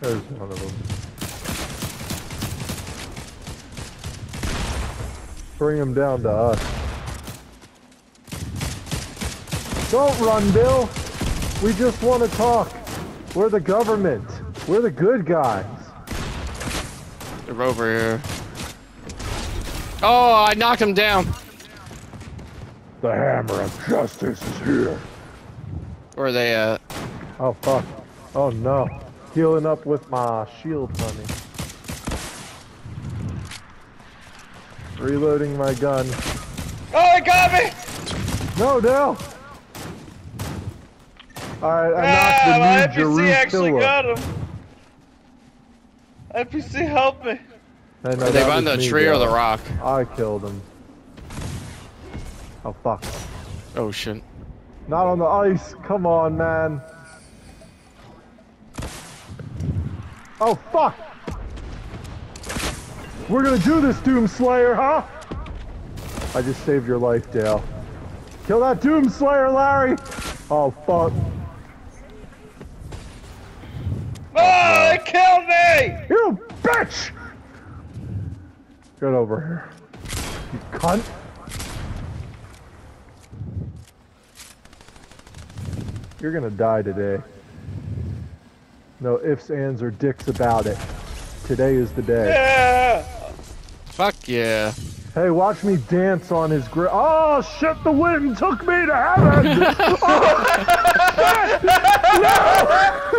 There's one of them. Bring him down to us. Don't run, Bill. We just want to talk. We're the government. We're the good guys. They're over here. Oh, I knocked him down. The hammer of justice is here. Where are they at? Oh, fuck. Oh, no. Healing up with my shield, honey. Reloading my gun. Oh, it got me! No, no! Alright, I Ah, my knocked the new NPC actually Jerusalem. got him. NPC, help me. Hey, no, Are they that behind the me, tree or the rock? I killed him. Oh, fuck. Oh shit. Not on the ice. Come on, man. Oh, fuck! We're gonna do this, Doom Slayer, huh? I just saved your life, Dale. Kill that Doom Slayer, Larry! Oh, fuck. Oh, it killed me! You bitch! Get over here. You cunt. You're gonna die today. No ifs, ands, or dicks about it. Today is the day. Yeah! Fuck yeah. Hey, watch me dance on his grave. Oh shit! The wind took me to heaven. oh, shit! No!